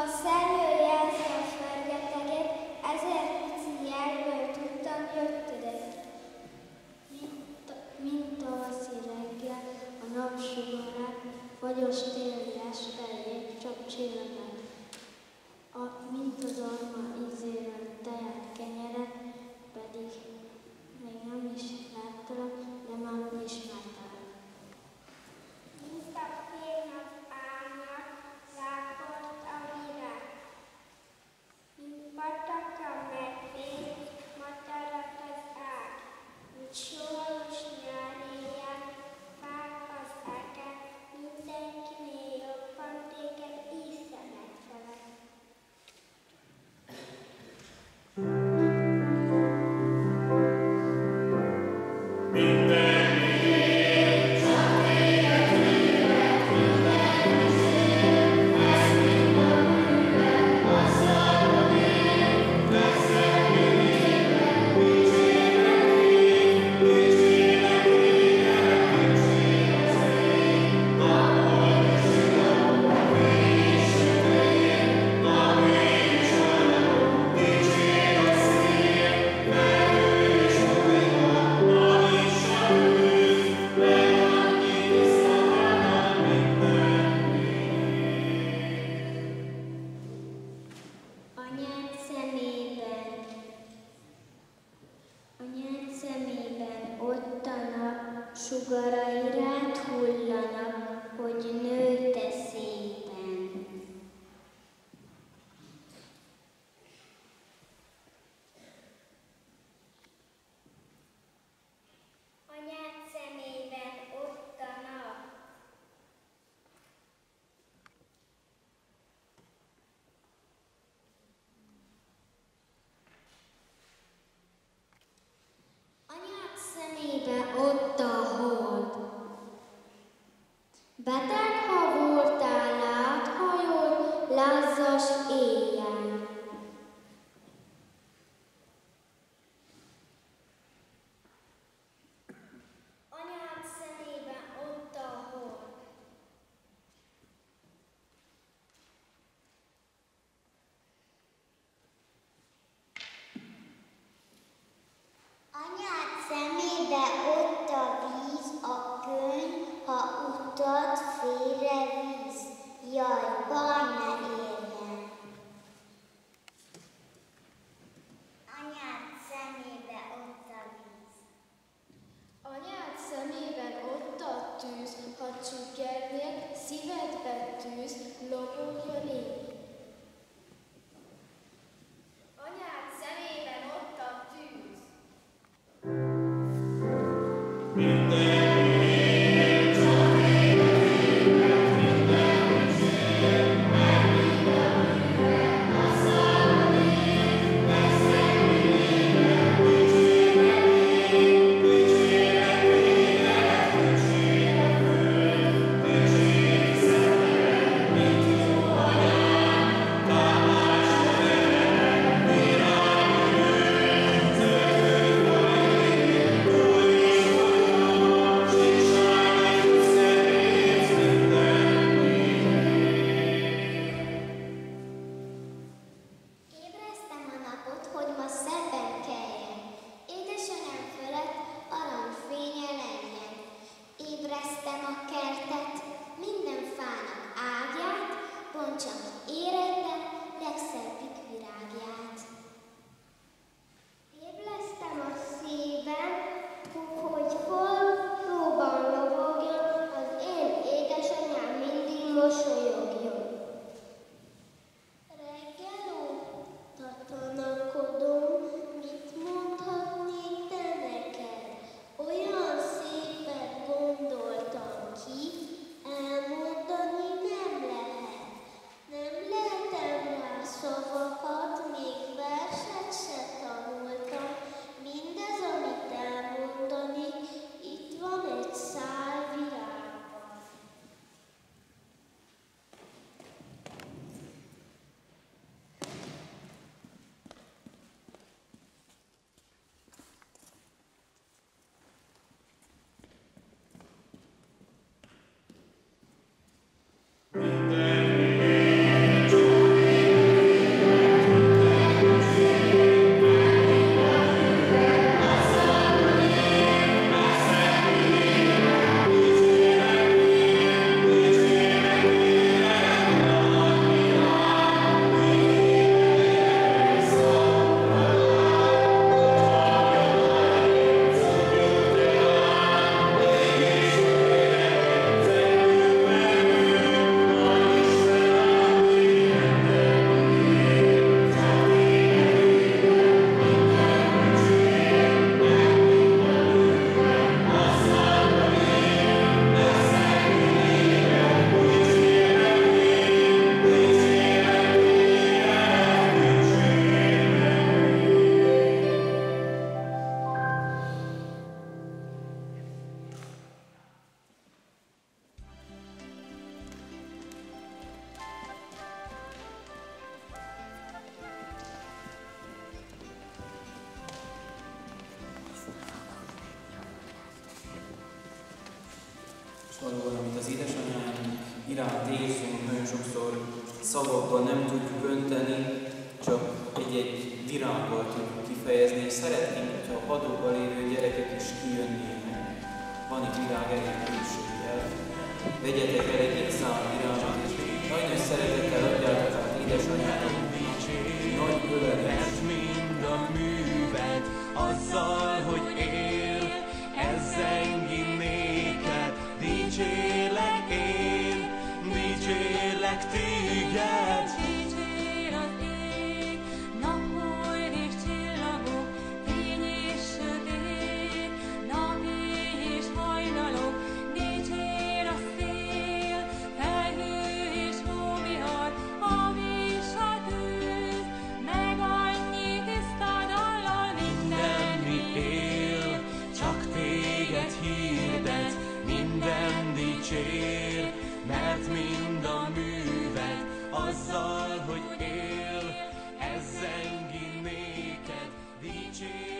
A szellő jelzett fergeteget, ezer tudtam jöttödet. Mint, mint tavaszi reggel, a napsugarak, fagyos tél ott a sugarai rád hullanak, hogy nőtt Amen. Senhor. valóban, amit az édesanyám iránt érzünk, nagyon sokszor szavakkal nem tudjuk önteni, csak egy-egy virággal tudjuk kifejezni, és szeretnénk, hogyha a padokban lévő gyerekek is kijönnének. Van itt virág elérkezőséggel. Vegyetek el egy-egy szám virágot, és nagy nagy szeretettel adjátok az édesanyának. Nagy ölelés. mind a műved, azzal, hogy él, ezzel minden dicsér, mert mind a művet, azzal, hogy él, ez zengi néked dicsér.